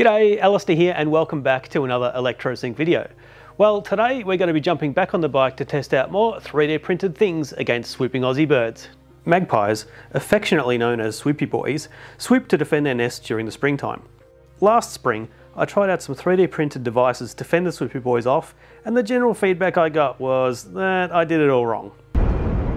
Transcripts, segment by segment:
G'day, Alistair here and welcome back to another ElectroSync video. Well, today we're going to be jumping back on the bike to test out more 3D printed things against swooping Aussie birds. Magpies, affectionately known as swoopy bois, swoop to defend their nests during the springtime. Last spring, I tried out some 3D printed devices to fend the swoopy bois off, and the general feedback I got was that I did it all wrong.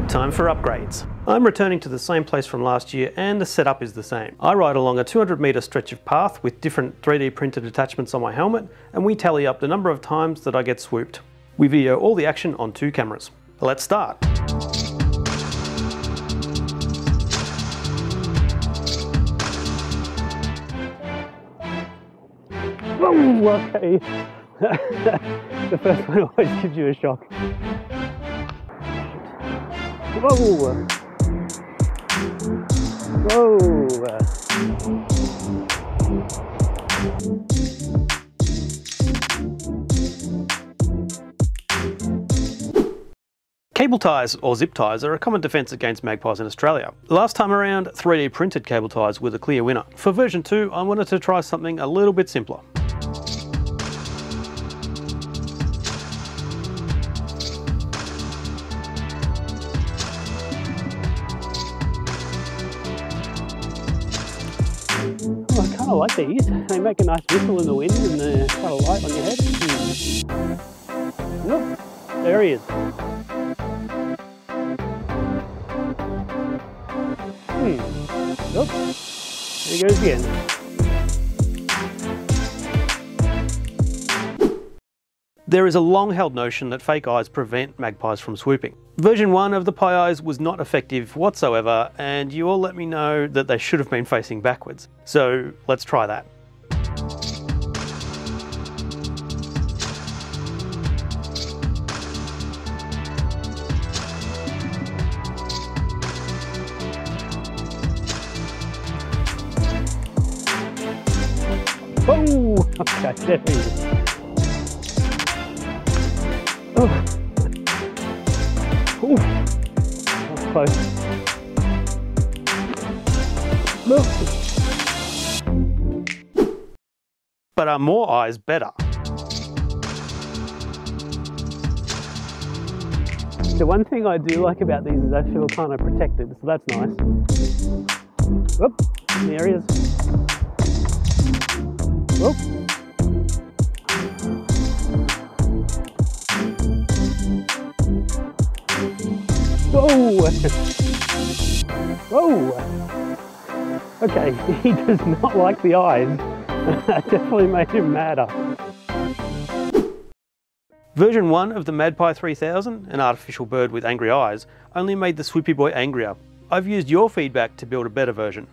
Time for upgrades. I'm returning to the same place from last year and the setup is the same. I ride along a 200 metre stretch of path with different 3D printed attachments on my helmet and we tally up the number of times that I get swooped. We video all the action on two cameras. Let's start. Whoa, okay. the first one always gives you a shock. Whoa! Whoa! Cable ties or zip ties are a common defence against magpies in Australia. Last time around, 3D printed cable ties were the clear winner. For version 2, I wanted to try something a little bit simpler. I like these. They make a nice whistle in the wind and they're quite a light on your head. Nope, there he is. Hmm. Nope. There he goes again. There is a long-held notion that fake eyes prevent magpies from swooping. Version 1 of the pie Eyes was not effective whatsoever, and you all let me know that they should have been facing backwards. So let's try that. Oh, okay, there Oh. Ooh. Close. Look. But are more eyes better? The one thing I do like about these is I feel kind of protected, so that's nice. Whoop, there he is. Whoa! Oh. Whoa! Okay, he does not like the eyes. that definitely made him madder. Version 1 of the Madpie 3000, an artificial bird with angry eyes, only made the Swoopy Boi angrier. I've used your feedback to build a better version.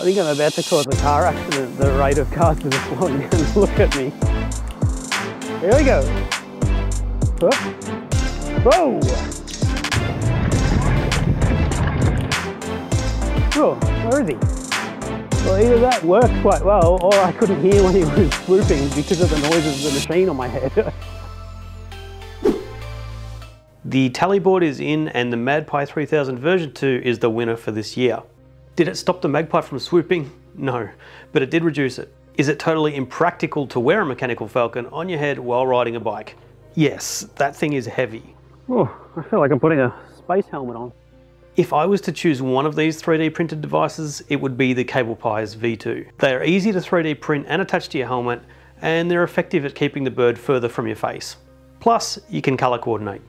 I think I'm about to cause a car accident the rate of cars are slowing down. Look at me. Here we go. Whoa. Oh, where is he? Well, either that worked quite well, or I couldn't hear when he was swooping because of the noises of the machine on my head. the tally board is in and the Madpie 3000 version 2 is the winner for this year. Did it stop the magpie from swooping? No, but it did reduce it. Is it totally impractical to wear a mechanical falcon on your head while riding a bike? Yes, that thing is heavy. Oh, I feel like I'm putting a space helmet on. If I was to choose one of these 3D printed devices, it would be the Cable Pies V2. They are easy to 3D print and attach to your helmet, and they're effective at keeping the bird further from your face. Plus, you can colour coordinate.